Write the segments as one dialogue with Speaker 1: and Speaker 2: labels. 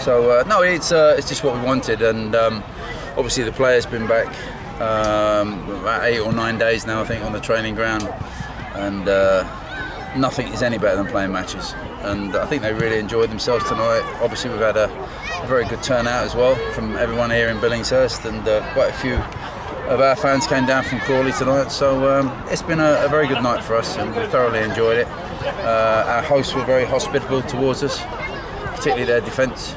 Speaker 1: So uh, no, it's uh, it's just what we wanted, and um, obviously the players been back um, about eight or nine days now, I think, on the training ground, and uh, nothing is any better than playing matches. And I think they really enjoyed themselves tonight. Obviously, we've had a, a very good turnout as well from everyone here in Billingshurst, and uh, quite a few of our fans came down from Crawley tonight. So um, it's been a, a, very good night for us, and we thoroughly enjoyed it. Uh, our hosts were very hospitable towards us, particularly their defence.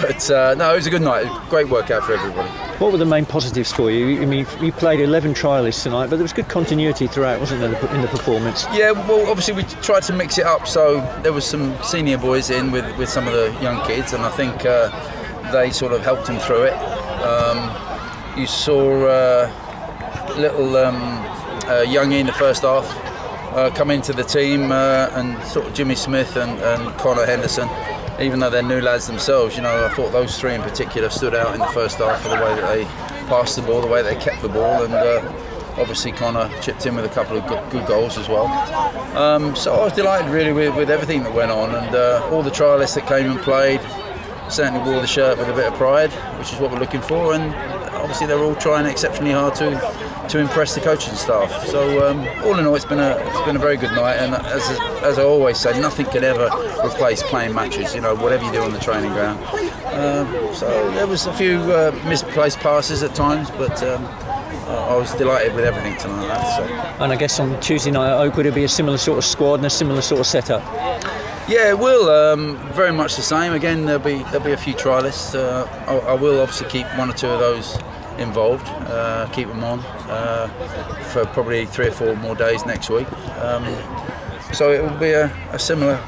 Speaker 1: But uh, no, it was a good night. Great workout for everybody.
Speaker 2: What were the main positives for you? I mean, you played 11 trialists tonight, but there was good continuity throughout, wasn't there, in the performance?
Speaker 1: Yeah, well, obviously we tried to mix it up, so there was some senior boys in with, with some of the young kids, and I think uh, they sort of helped them through it. Um, you saw uh, little um, uh, young in the first half uh, come into the team, uh, and sort of Jimmy Smith and, and Conor Henderson even though they're new lads themselves, you know, I thought those three in particular stood out in the first half for the way that they passed the ball, the way they kept the ball, and uh, obviously Conor chipped in with a couple of good, good goals as well. Um, so I was delighted really with, with everything that went on, and uh, all the trialists that came and played certainly wore the shirt with a bit of pride, which is what we're looking for, and obviously they're all trying exceptionally hard to to impress the coaching staff. So um, all in all, it's been a it's been a very good night. And as as I always say, nothing can ever replace playing matches. You know, whatever you do on the training ground. Um, so there was a few uh, misplaced passes at times, but. Um, I was delighted with everything tonight. I
Speaker 2: and I guess on Tuesday night at Oakwood, it'll be a similar sort of squad and a similar sort of setup.
Speaker 1: Yeah, it will. Um, very much the same. Again, there'll be there'll be a few trialists. Uh, I, I, will obviously keep one or two of those involved, uh, keep them on uh, for probably three or four more days next week. Um, so it will be a, a, similar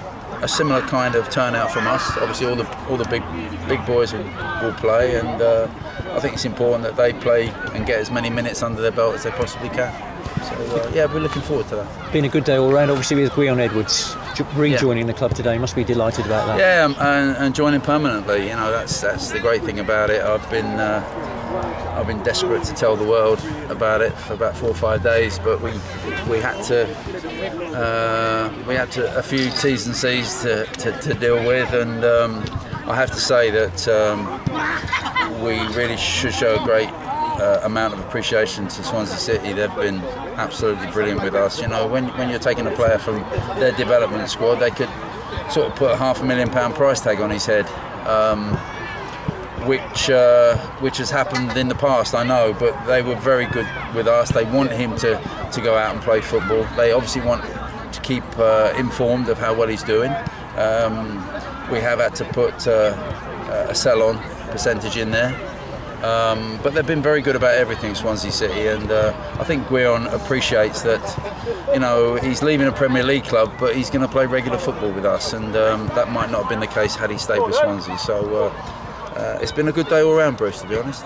Speaker 1: a similar kind of turnout from us. Obviously, all the all the big big boys will, will play, and uh, I think it's important that they play and get as many minutes under their belt as they possibly can. So uh, yeah, we're looking forward to that.
Speaker 2: Been a good day all round. Obviously, with Gwion Edwards rejoining yeah. the club today, must be delighted about that.
Speaker 1: Yeah, um, and, and, joining permanently. You know, that's that's the great thing about it. I've been uh, I've been desperate to tell the world about it for about four or five days, but we we had to uh, we had to a few T's and C's to, to, to deal with, and um, I have to say that um, we really should show a great uh, amount of appreciation to Swansea City. They've been absolutely brilliant with us. You know, when when you're taking a player from their development squad, they could sort of put a half a million pound price tag on his head. Um, which uh, which has happened in the past, I know, but they were very good with us. They want him to, to go out and play football. They obviously want to keep uh, informed of how well he's doing. Um, we have had to put uh, a sell-on percentage in there. Um, but they've been very good about everything, Swansea City, and uh, I think Gwion appreciates that. You know, he's leaving a Premier League club, but he's going to play regular football with us, and um, that might not have been the case had he stayed with Swansea. So uh, uh, it's been a good day all round, Bruce, to be honest.